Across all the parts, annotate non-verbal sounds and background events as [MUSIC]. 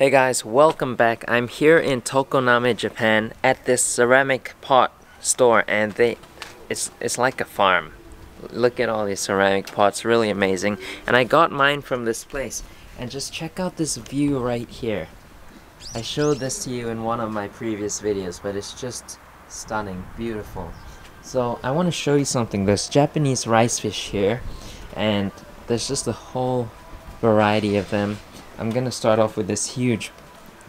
Hey guys, welcome back. I'm here in Tokoname, Japan at this ceramic pot store and they it's it's like a farm. Look at all these ceramic pots, really amazing. And I got mine from this place. And just check out this view right here. I showed this to you in one of my previous videos, but it's just stunning, beautiful. So I want to show you something. There's Japanese rice fish here and there's just a whole variety of them I'm gonna start off with this huge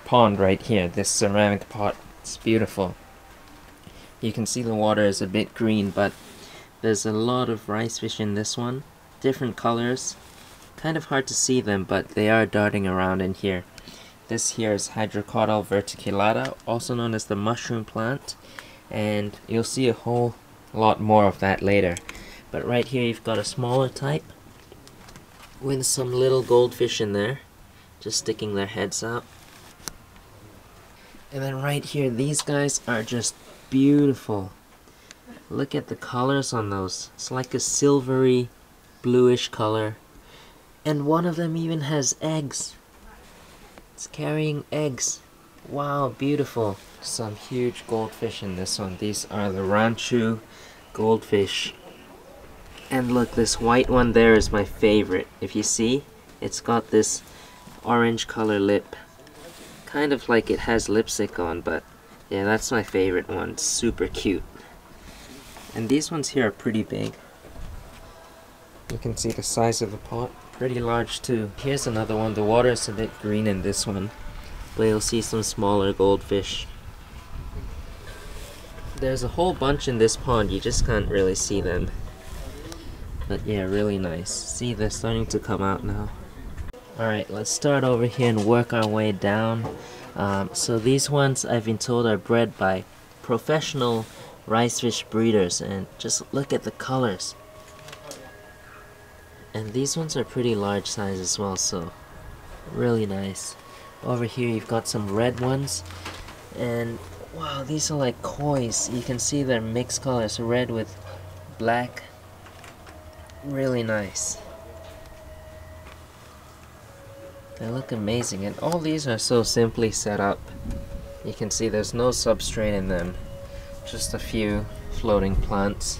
pond right here, this ceramic pot. It's beautiful. You can see the water is a bit green, but there's a lot of rice fish in this one. Different colors. Kind of hard to see them, but they are darting around in here. This here is Hydrocotyle verticillata, also known as the mushroom plant. And you'll see a whole lot more of that later. But right here you've got a smaller type with some little goldfish in there just sticking their heads out. And then right here, these guys are just beautiful. Look at the colors on those. It's like a silvery, bluish color. And one of them even has eggs. It's carrying eggs. Wow, beautiful. Some huge goldfish in this one. These are the Ranchu goldfish. And look, this white one there is my favorite. If you see, it's got this orange color lip. Kind of like it has lipstick on, but yeah, that's my favorite one. super cute. And these ones here are pretty big. You can see the size of the pot. Pretty large too. Here's another one. The water is a bit green in this one. But you'll see some smaller goldfish. There's a whole bunch in this pond. You just can't really see them. But yeah, really nice. See, they're starting to come out now. Alright, let's start over here and work our way down. Um, so these ones I've been told are bred by professional rice fish breeders and just look at the colors. And these ones are pretty large size as well, so really nice. Over here you've got some red ones and wow, these are like koi's. You can see they're mixed colors, red with black. Really nice. They look amazing and all these are so simply set up. You can see there's no substrate in them. Just a few floating plants.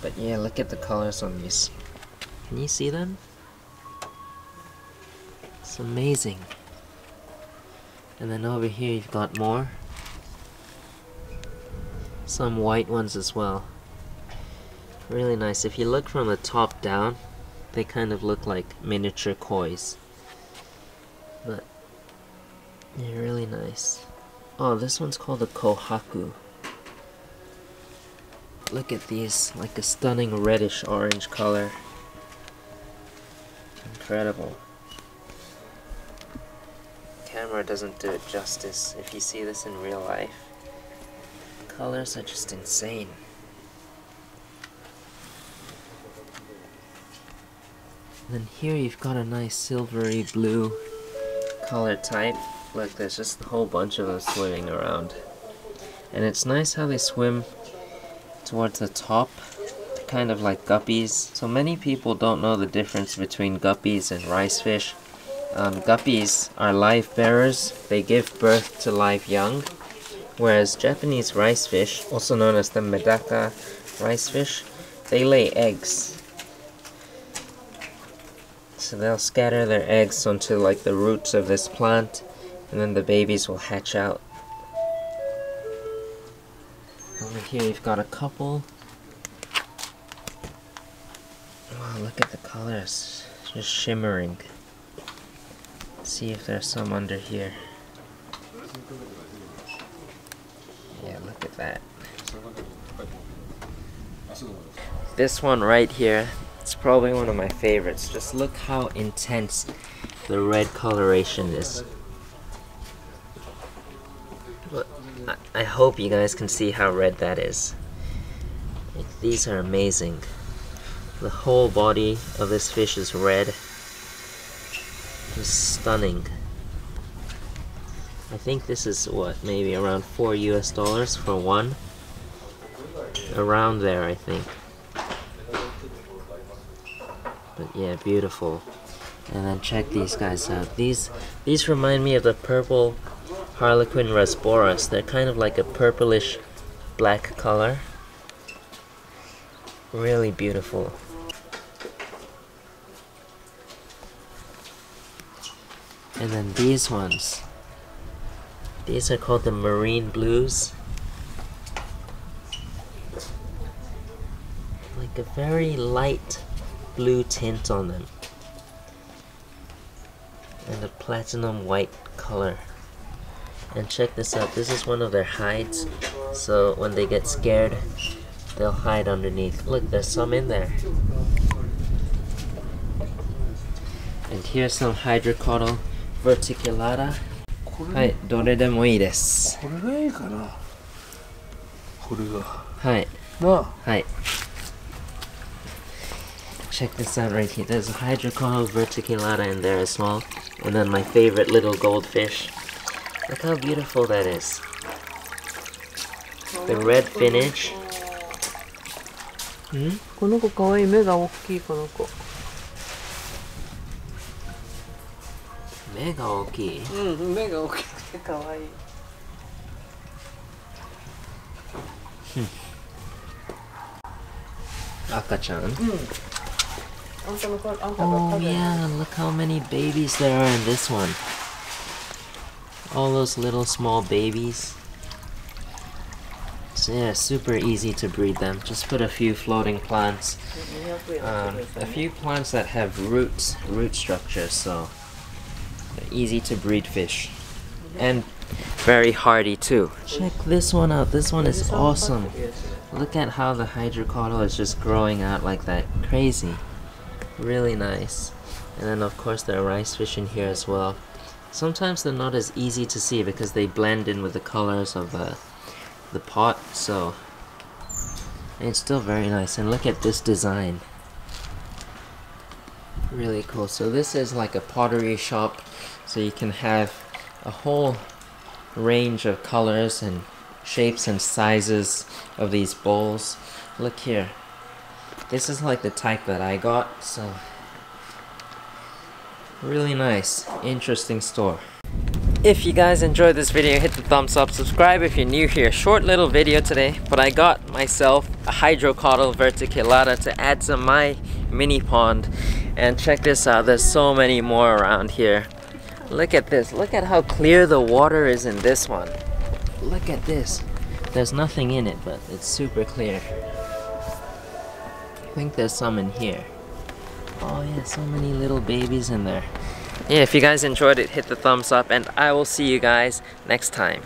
But yeah, look at the colors on these. Can you see them? It's amazing. And then over here you've got more. Some white ones as well. Really nice. If you look from the top down, they kind of look like miniature koi's. But, really nice. Oh, this one's called a Kohaku. Look at these, like a stunning reddish orange color. Incredible. Camera doesn't do it justice. If you see this in real life, colors are just insane. Then here you've got a nice silvery blue color type. Look, there's just a whole bunch of them swimming around. And it's nice how they swim towards the top, kind of like guppies. So many people don't know the difference between guppies and rice fish. Um, guppies are live bearers. They give birth to live young. Whereas Japanese rice fish, also known as the Medaka rice fish, they lay eggs. So they'll scatter their eggs onto like the roots of this plant and then the babies will hatch out. Over here you've got a couple. Wow, look at the colors. Just shimmering. Let's see if there's some under here. Yeah, look at that. This one right here, it's probably one of my favorites. Just look how intense the red coloration is. I hope you guys can see how red that is. These are amazing. The whole body of this fish is red. Just stunning. I think this is what, maybe around 4 US dollars for one? Around there, I think. But yeah, beautiful. And then check these guys out. These these remind me of the purple Harlequin rasboras. They're kind of like a purplish black color. Really beautiful. And then these ones. These are called the marine blues. Like a very light blue tint on them. And a platinum white color. And check this out this is one of their hides. So when they get scared they'll hide underneath. Look there's some in there. And here's some hydrocotyle verticillata Hi check this out right here. There's a hydrocotyle verticillata in there as well. And then my favorite little goldfish. Look how beautiful that is. The red finish. Hmm? この子かわいい目が大きいこの子目が大きいうん目が大きくてかわいい赤ちゃん、うん [LAUGHS] Oh yeah, look how many babies there are in this one. All those little small babies. So yeah, super easy to breed them. Just put a few floating plants. Um, a few plants that have roots, root structures, so easy to breed fish. And very hardy too. Check this one out. This one is awesome. Look at how the hydrocotyle is just growing out like that. Crazy. Really nice. And then of course there are rice fish in here as well. Sometimes they're not as easy to see because they blend in with the colors of the the pot, so and it's still very nice. And look at this design. Really cool. So this is like a pottery shop, so you can have a whole range of colors and shapes and sizes of these bowls. Look here. This is like the type that I got, so really nice, interesting store. If you guys enjoyed this video, hit the thumbs up, subscribe if you're new here. Short little video today, but I got myself a hydrocotyle verticillata to add to my mini pond. And check this out, there's so many more around here. Look at this, look at how clear the water is in this one. Look at this. There's nothing in it, but it's super clear. I think there's some in here. Oh yeah, so many little babies in there. Yeah, if you guys enjoyed it, hit the thumbs up and I will see you guys next time.